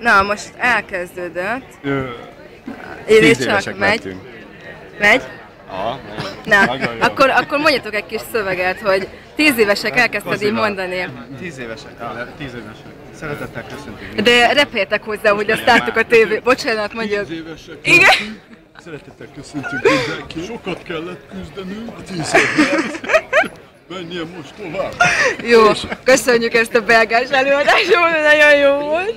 Na, most elkezdődött. Ö, Én tíz csak évesek megy. lettünk. Megy? Aha, Na, Nagyon jó. akkor, akkor mondjatok egy kis szöveget, hogy tíz évesek elkezdted így mondani. Tíz évesek. Ah, tíz évesek. Szeretettel köszöntünk. De repéltek hozzá, hogy azt láttuk a tévé. Bocsánat, mondjuk. Tíz évesek. Igen? Szeretettel köszöntünk mindenkit. Sokat kellett küzdenünk, tíz évet. Menjen most tovább. Jó, köszönjük ezt a belgás előadást, nagyon jó volt.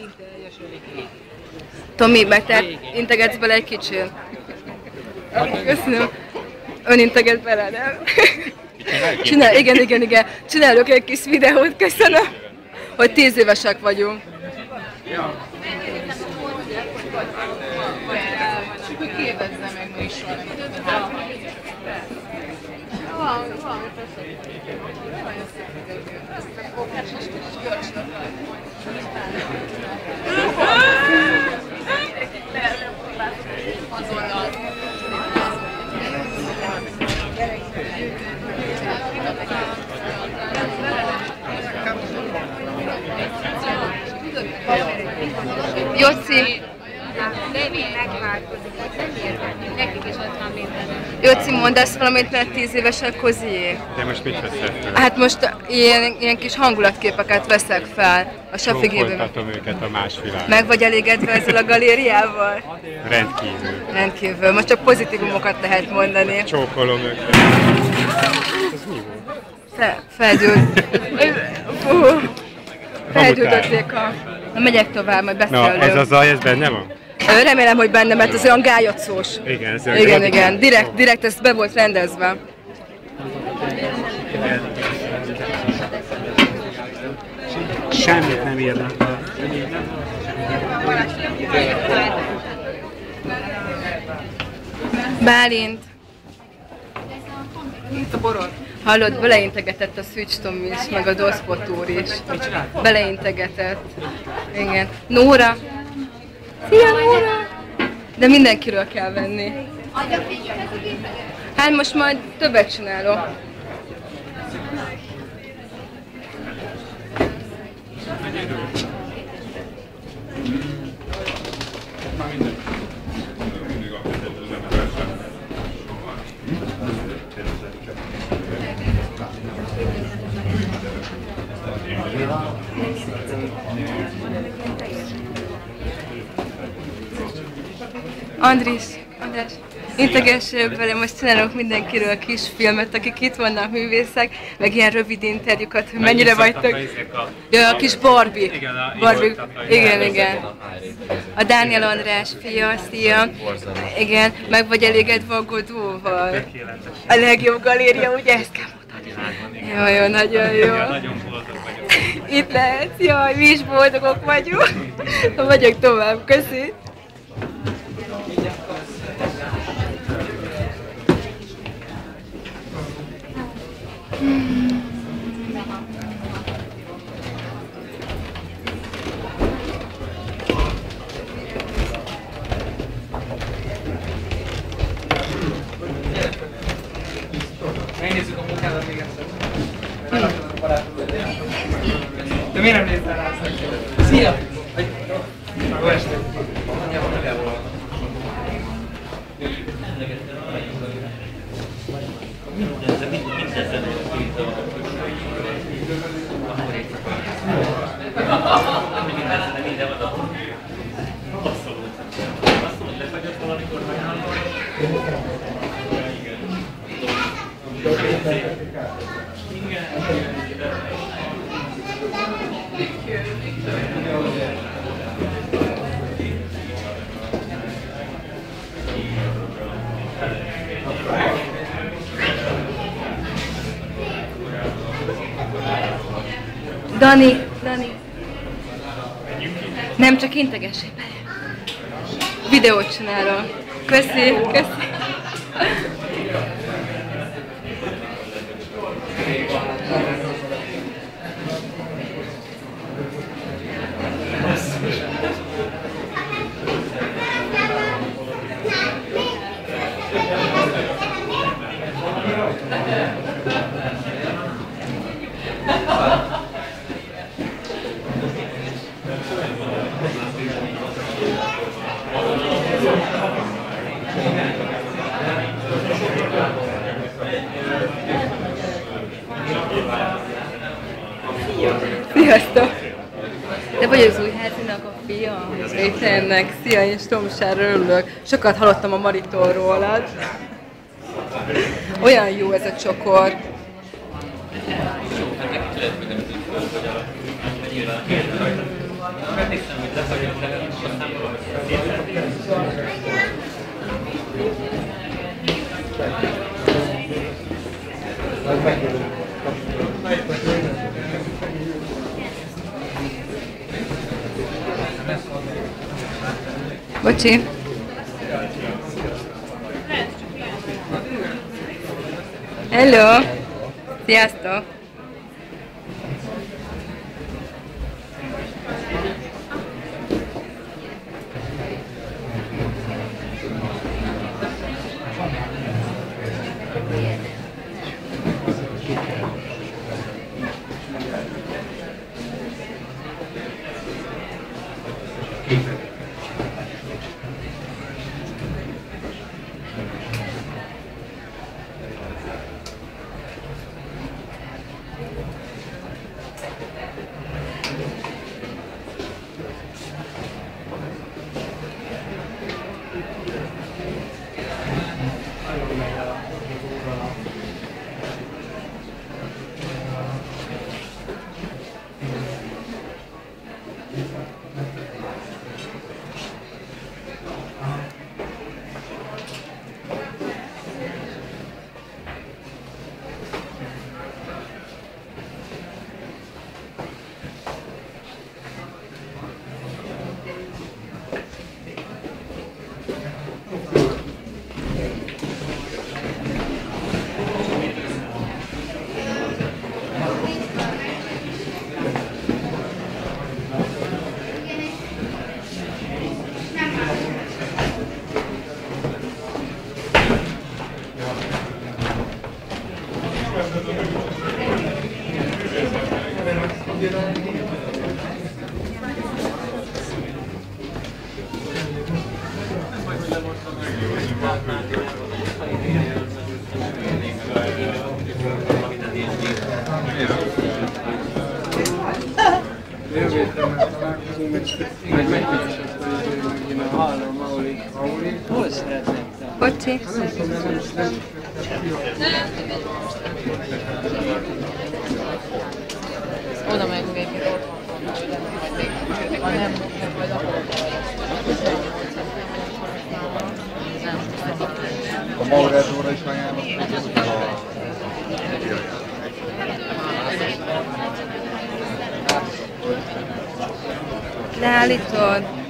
Tomi, meg te integetsz bele egy kicsit. Köszönöm. Ön integet bele, nem? Csinál, igen, igen, igen. Csinálok egy kis videót, köszönöm, hogy tíz évesek vagyunk. Jóci, De mi megváltozik, hogy nem érthetünk, nekik is ott van minden. Jóci, mondasz valamit, mert tíz évesek kozié? De most mit veszed fel? Hát most ilyen, ilyen kis hangulatképeket veszek fel a. Csókoltatom őket a más világ. Meg vagy elégedve ezzel a galériával? Rendkívül. Rendkívül. Most csak pozitívumokat lehet mondani. Csókolom őket. Fe, feldült. Fú. Feldült a... Na, megyek tovább, majd Na, beszélünk. ez a zaj, ez benne van? Remélem, hogy benne, mert az olyan gályacós. Igen, ez Igen, igen. Direkt, direkt ez be volt rendezve. Semmit nem írnak. Bálint. Itt a borod. Hallod, beleintegetett a Switch Tom is, meg a Doszpot úr is. Beleintegetett. Igen. Nóra. Szia, Nóra! De mindenkiről kell venni. Hát most majd többet csinálok. Andris, András, integessél vele, most csinálok mindenkiről kis filmet, akik itt vannak művészek, meg ilyen rövid interjúkat, hogy mennyire vagytok. Ja, a kis Barbie. Igen, a- Barbie. Igen, igen. A Dániel András fia, szia. Igen, meg vagy elégedve a Godóval. A legjobb galéria, ugye ezt kell mondani. Jó, jó, nagyon jó. Nagyon boldog vagyok. Itt lehet, jaj, mi is boldogok vagyunk. Vagyok tovább, köszi. Megnézzük a munkádat még egyszer. De miért nem néztél rá? Szia! Jó estét! Dani, Dani. Nem csak integessél bele. Videót csinálom. Köszi, köszi. Sziasztok! Te vagy az új házinak a fia? Étlennek. Szia, én Stomsár örülök. Sokat hallottam a Maritól rólad. Olyan jó ez a csokor. Bocsi. Hello! Sziasztok! Hol szeretnék te? Bocsi. Oda megy végig. Ha nem, vagy akkor. A Mauretóra is ajánlom. Leállítod.